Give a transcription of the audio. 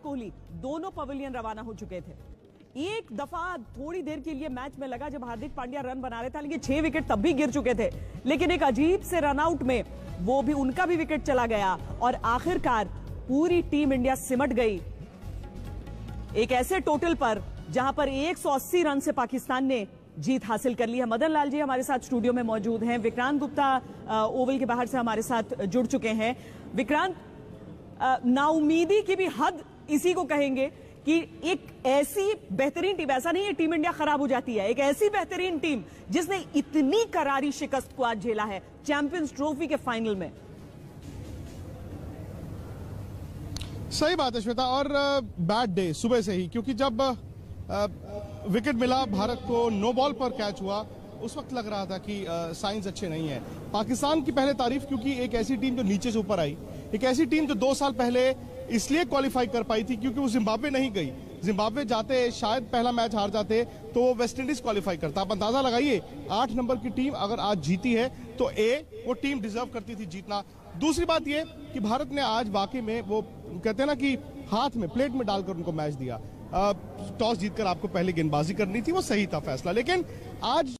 कोहली, दोनों पवेलियन रवाना हो चुके थे। एक दफ़ा थोड़ी देर के लिए मैच में लगा जब हार्दिक पांड्या रन बना रहे थे लेकिन छह विकेट तब भी गिर चुके थे। लेकिन एक अजीब से रनआउट में वो भी उनका भी विकेट चला गया और आखिरकार पूरी टीम इंडिया सिमट गई। एक ऐसे टोटल पर जहाँ पर 180 रन से पाकिस्तान ने जीत हासिल कर ली है। मदन लाल जी हमारे साथ स्टूडियो में मौजूद हैं। विक्रांत गुप्ता ओवल के बाहर से हमारे साथ जुड़ चुके हैं। विक्रांत नाउमीदी की भी हद इसी को कहेंगे कि एक ऐसी बेहतरीन टीम, ऐसा नहीं है टीम इंडिया खराब हो जाती है, एक ऐसी बेहतरीन टीम जिसने इतनी करारी शिकस्त को आज झेला है चैंपियंस ट्रॉफी के फाइनल में। सही बात है श्वेता, और बैड डे सुबह से ही, क्योंकि जब विकेट मिला, भारत को नो बॉल पर कैच हुआ, उस वक्त लग रहा था कि साइंस अच्छे नहीं है। पाकिस्तान की पहले तारीफ़, क्योंकि एक ऐसी टीम जो नीचे से ऊपर आई, एक ऐसी टीम जो दो साल पहले इसलिए क्वालिफाई कर पाई थी क्योंकि वो जिम्बाब्वे नहीं गई। जिम्बाब्वे जाते, शायद पहला मैच हार जाते तो वो वेस्ट इंडीज क्वालिफाई करता। आप अंदाज़ा लगाइए, आठ नंबर की टीम अगर आज जीती है तो ए वो टीम डिजर्व करती थी जीतना। दूसरी बात ये कि भारत ने आज वाकई में वो कहते हैं ना कि हाथ में प्लेट में डालकर उनको मैच दिया। टॉस जीतकर आपको पहले गेंदबाजी करनी थी, वो सही था फैसला। लेकिन आज